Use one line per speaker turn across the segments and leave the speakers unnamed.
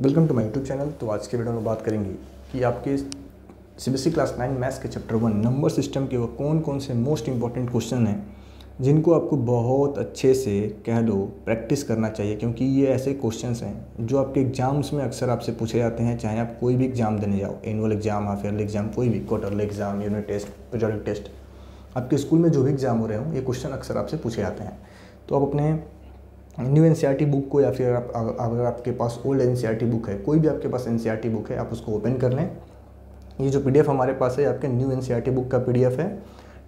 Welcome to my YouTube channel. तो आज के वीडियो में बात करेंगे कि आपके CBSE क्लास नाइन मैथ्स के चैप्टर वन नंबर सिस्टम के वो कौन कौन से मोस्ट इंपॉर्टेंट क्वेश्चन हैं, जिनको आपको बहुत अच्छे से कह लो प्रैक्टिस करना चाहिए, क्योंकि ये ऐसे क्वेश्चन हैं जो आपके एग्ज़ाम्स में अक्सर आपसे पूछे जाते हैं, चाहे आप कोई भी एग्ज़ाम देने जाओ annual exam half yearly exam कोई भी quarterly exam unit test project test आपके स्कूल में जो भी एग्ज़ाम हो रहे हो, ये क्वेश्चन अक्सर आपसे पूछे जाते हैं। तो आप अपने न्यू एन बुक को या फिर आप अगर आपके पास ओल्ड एन बुक है, कोई भी आपके पास एन बुक है, आप उसको ओपन कर लें। ये जो पीडीएफ हमारे पास है आपके न्यू एन बुक का पीडीएफ है,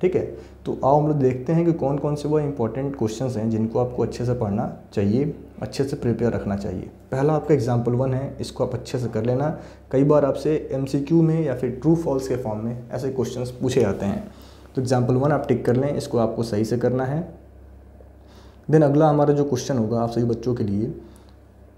ठीक है? तो आओ हम लोग देखते हैं कि कौन कौन से वो इंपॉर्टेंट क्वेश्चन हैं जिनको आपको अच्छे से पढ़ना चाहिए, अच्छे से प्रिपेयर रखना चाहिए। पहला आपका एग्ज़ाम्पल वन है, इसको आप अच्छे से कर लेना। कई बार आपसे एमसीक्यू में या फिर ट्रू फॉल्स के फॉर्म में ऐसे क्वेश्चन पूछे जाते हैं। तो एग्ज़ाम्पल वन आप टिक कर लें, इसको आपको सही से करना है। देन अगला हमारा जो क्वेश्चन होगा आप सभी बच्चों के लिए,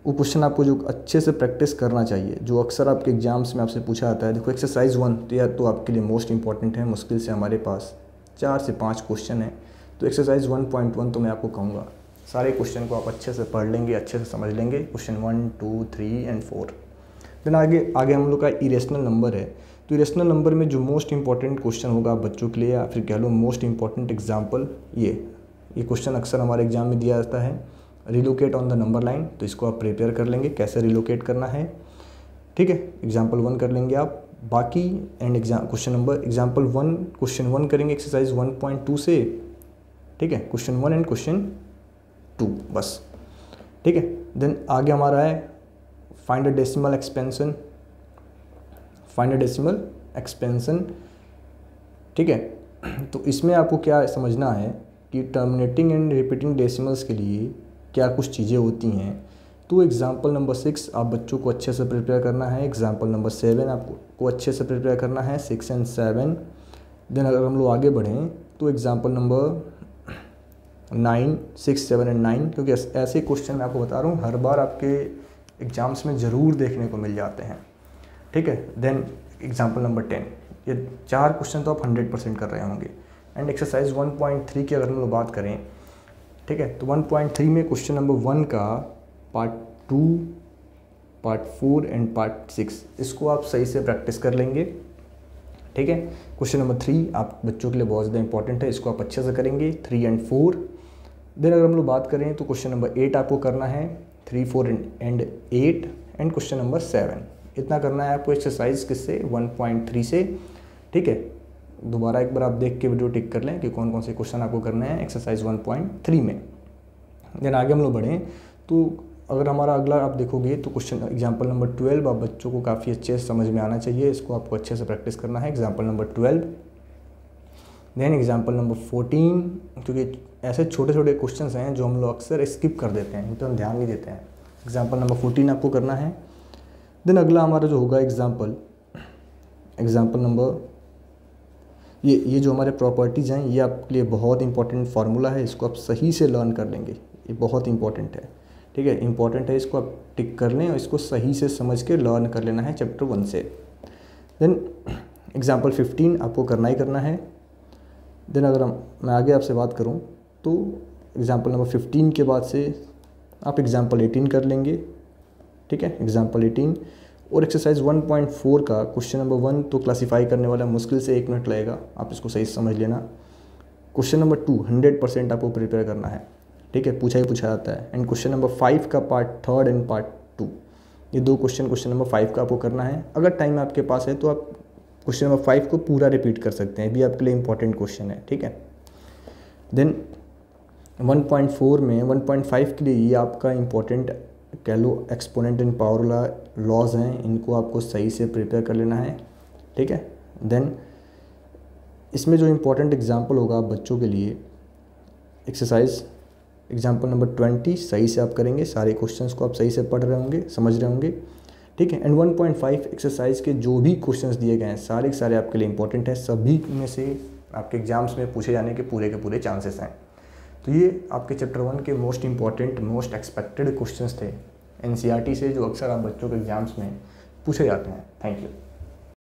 वो क्वेश्चन आपको जो अच्छे से प्रैक्टिस करना चाहिए, जो अक्सर आपके एग्ज़ाम्स में आपसे पूछा जाता है, देखो एक्सरसाइज वन तो यह तो आपके लिए मोस्ट इंपॉर्टेंट है, मुश्किल से हमारे पास चार से पाँच क्वेश्चन है। तो एक्सरसाइज वन पॉइंट वन तो मैं आपको कहूँगा। सारे क्वेश्चन को आप अच्छे से पढ़ लेंगे, अच्छे से समझ लेंगे। Question one two three and four then आगे आगे हम लोग का इरेशनल नंबर है। तो इरेशनल नंबर में जो मोस्ट इंपॉर्टेंट क्वेश्चन होगा बच्चों के लिए, या फिर कह लो मोस्ट इंपॉर्टेंट एग्ज़ाम्पल ये। ये क्वेश्चन अक्सर हमारे एग्ज़ाम में दिया जाता है। Relocate on the number line तो इसको आप प्रिपेयर कर लेंगे, कैसे रिलोकेट करना है। ठीक है? एग्ज़ाम्पल वन कर लेंगे आप। बाकी and exam question number example one question one करेंगे एक्सरसाइज वन पॉइंट टू से। ठीक है? Question one and question two बस। ठीक है? देन आगे हमारा है find a decimal expansion find a decimal expansion ठीक है? तो इसमें आपको क्या समझना है कि टर्मिनेटिंग एंड रिपीटिंग डेसिमल्स के लिए क्या कुछ चीज़ें होती हैं? तो एग्ज़ाम्पल नंबर सिक्स आप बच्चों को अच्छे से प्रिपेयर करना है। एग्ज़ाम्पल नंबर सेवन आपको अच्छे से प्रिपेयर करना है। सिक्स एंड सेवन देन अगर हम लोग आगे बढ़ें तो example number nine six seven and nine क्योंकि ऐसे क्वेश्चन मैं आपको बता रहा हूँ, हर बार आपके एग्ज़ाम्स में ज़रूर देखने को मिल जाते हैं। ठीक है? देन एग्ज़ाम्पल नंबर टेन ये चार क्वेश्चन तो आप हंड्रेड परसेंट कर रहे होंगे। एंड एक्सरसाइज 1.3 की अगर हम लोग बात करें, ठीक है तो 1.3 में क्वेश्चन नंबर वन का part two part four and part six इसको आप सही से प्रैक्टिस कर लेंगे, ठीक है? क्वेश्चन नंबर थ्री आप बच्चों के लिए बहुत ज़्यादा इंपॉर्टेंट है, इसको आप अच्छे से करेंगे थ्री एंड फोर देन अगर हम लोग बात करें तो क्वेश्चन नंबर एट आपको करना है three four and eight and question number seven इतना करना है आपको एक्सरसाइज किससे? वन पॉइंट थ्री से, ठीक है? दोबारा एक बार आप देख के वीडियो टिक कर लें कि कौन कौन से क्वेश्चन आपको करने हैं एक्सरसाइज वन पॉइंट थ्री में। देन आगे हम लोग बढ़ें तो अगर हमारा अगला आप देखोगे तो क्वेश्चन एग्ज़ाम्पल नंबर ट्वेल्व आप बच्चों को काफ़ी अच्छे से समझ में आना चाहिए। इसको आपको अच्छे से प्रैक्टिस करना है। Example number twelve then example number fourteen क्योंकि ऐसे छोटे छोटे क्वेश्चन हैं जो हम लोग अक्सर स्किप कर देते हैं पर हम ध्यान नहीं देते हैं। एग्ज़ाम्पल नंबर फोर्टीन आपको करना है। देन अगला हमारा जो होगा एग्ज़ाम्पल एग्ज़ाम्पल नंबर ये ये जो हमारे प्रॉपर्टीज़ हैं, ये आपके लिए बहुत इंपॉर्टेंट फार्मूला है, इसको आप सही से लर्न कर लेंगे। ये बहुत इंपॉर्टेंट है। ठीक है? इंपॉर्टेंट है, इसको आप टिक कर लें और इसको सही से समझ के लर्न कर लेना है चैप्टर वन से। देन एग्ज़ाम्पल फिफ्टीन आपको करना ही करना है। देन अगर मैं आगे आपसे बात करूँ तो एग्ज़ाम्पल नंबर फिफ्टीन के बाद से आप एग्ज़ाम्पल एटीन कर लेंगे। ठीक है? एग्ज़ाम्पल एटीन और एक्सरसाइज 1.4 का क्वेश्चन नंबर वन तो क्लासीफाई करने वाला मुश्किल से एक मिनट लगेगा, आप इसको सही समझ लेना। Question number two hundred percent आपको प्रिपेयर करना है। ठीक है, पूछा ही पूछा जाता है। एंड क्वेश्चन नंबर फाइव का part third and part two ये दो क्वेश्चन क्वेश्चन नंबर फाइव का आपको करना है। अगर टाइम आपके पास है तो आप क्वेश्चन नंबर फाइव को पूरा रिपीट कर सकते हैं। भी आपके लिए इंपॉर्टेंट क्वेश्चन है। ठीक है? देन 1.4 में 1.5 के लिए ये आपका इंपॉर्टेंट कह लो एक्सपोनेंट इन पावर लॉज हैं, इनको आपको सही से प्रिपेयर कर लेना है, ठीक है? देन इसमें जो इम्पोर्टेंट एग्ज़ाम्पल होगा बच्चों के लिए एक्सरसाइज एग्ज़ाम्पल नंबर ट्वेंटी सही से आप करेंगे, सारे क्वेश्चंस को आप सही से पढ़ रहे होंगे, समझ रहे होंगे, ठीक है? एंड 1.5 एक्सरसाइज के जो भी क्वेश्चंस दिए गए हैं, सारे के सारे आपके लिए इंपॉर्टेंट है, सभी में से आपके एग्ज़ाम्स में पूछे जाने के पूरे के पूरे चांसेस हैं। तो ये आपके चैप्टर वन के most important most expected questions थे। एन से जो अक्सर आप बच्चों के एग्ज़ाम्स में पूछे जाते हैं। Thank you.